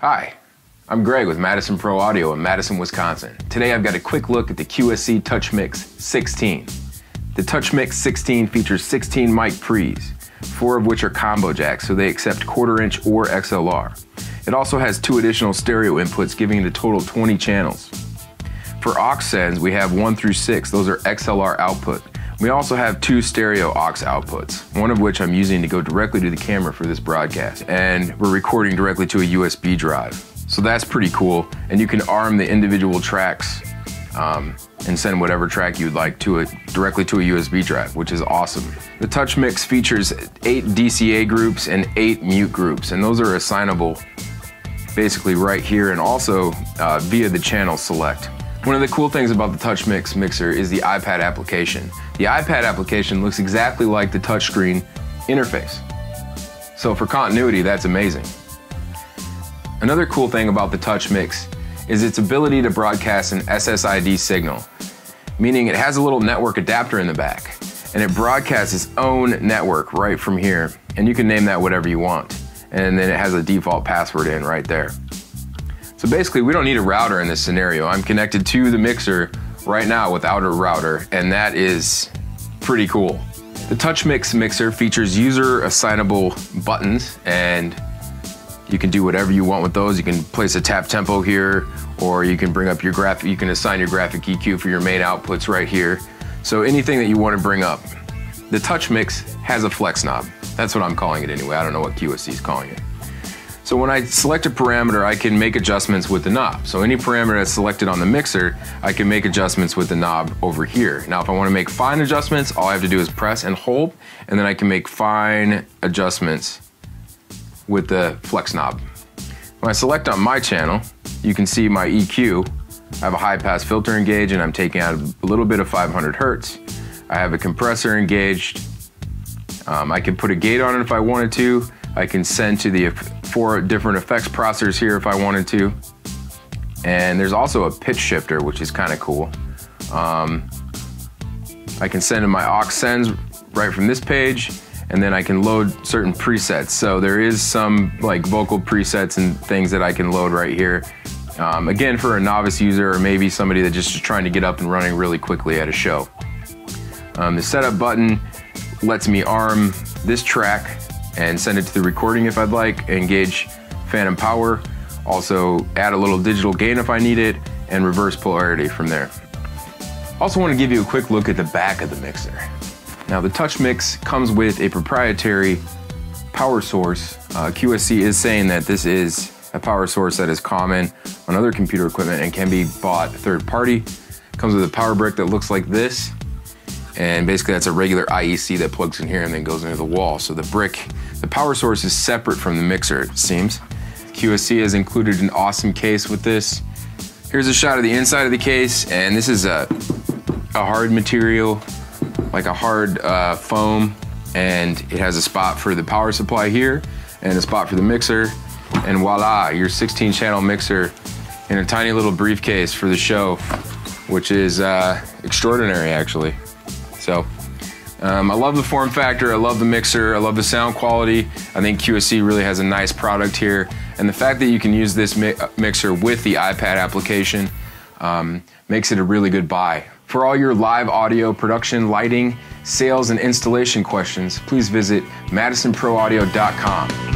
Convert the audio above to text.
Hi, I'm Greg with Madison Pro Audio in Madison, Wisconsin. Today I've got a quick look at the QSC Touch Mix 16. The Touch Mix 16 features 16 mic pre's, four of which are combo jacks, so they accept quarter inch or XLR. It also has two additional stereo inputs, giving it a total 20 channels. For aux sends, we have one through six. Those are XLR output. We also have two stereo aux outputs, one of which I'm using to go directly to the camera for this broadcast. And we're recording directly to a USB drive. So that's pretty cool. And you can arm the individual tracks um, and send whatever track you'd like to it directly to a USB drive, which is awesome. The Touch Mix features eight DCA groups and eight mute groups, and those are assignable basically right here and also uh, via the channel select. One of the cool things about the Touch Mix mixer is the iPad application. The iPad application looks exactly like the touchscreen interface. So for continuity, that's amazing. Another cool thing about the Touch Mix is its ability to broadcast an SSID signal, meaning it has a little network adapter in the back, and it broadcasts its own network right from here, and you can name that whatever you want. And then it has a default password in right there. So basically, we don't need a router in this scenario. I'm connected to the mixer right now without a router, and that is pretty cool. The TouchMix mixer features user assignable buttons, and you can do whatever you want with those. You can place a tap tempo here, or you can bring up your graphic, you can assign your graphic EQ for your main outputs right here. So anything that you want to bring up. The TouchMix has a flex knob. That's what I'm calling it anyway. I don't know what QSC is calling it. So when I select a parameter, I can make adjustments with the knob. So any parameter that's selected on the mixer, I can make adjustments with the knob over here. Now, if I wanna make fine adjustments, all I have to do is press and hold, and then I can make fine adjustments with the flex knob. When I select on my channel, you can see my EQ. I have a high pass filter engaged and I'm taking out a little bit of 500 Hertz. I have a compressor engaged. Um, I can put a gate on it if I wanted to. I can send to the four different effects processors here if I wanted to. And there's also a pitch shifter, which is kind of cool. Um, I can send in my aux sends right from this page, and then I can load certain presets. So there is some like vocal presets and things that I can load right here. Um, again, for a novice user or maybe somebody that just is trying to get up and running really quickly at a show. Um, the setup button lets me arm this track and send it to the recording if I'd like, engage phantom power, also add a little digital gain if I need it, and reverse polarity from there. Also want to give you a quick look at the back of the mixer. Now the Touch Mix comes with a proprietary power source. Uh, QSC is saying that this is a power source that is common on other computer equipment and can be bought third party. Comes with a power brick that looks like this. And basically that's a regular IEC that plugs in here and then goes into the wall. So the brick the power source is separate from the mixer, it seems. QSC has included an awesome case with this. Here's a shot of the inside of the case, and this is a, a hard material, like a hard uh, foam, and it has a spot for the power supply here, and a spot for the mixer, and voila, your 16 channel mixer in a tiny little briefcase for the show, which is uh, extraordinary actually. So um, I love the form factor, I love the mixer, I love the sound quality. I think QSC really has a nice product here. And the fact that you can use this mi mixer with the iPad application um, makes it a really good buy. For all your live audio production, lighting, sales, and installation questions, please visit madisonproaudio.com.